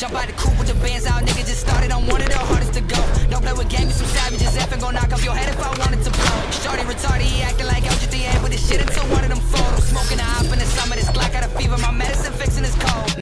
Jump out the coop with your bands out, nigga. Just started on one of the hardest to go. Don't play with game, you some savages. F and gon' knock off your head if I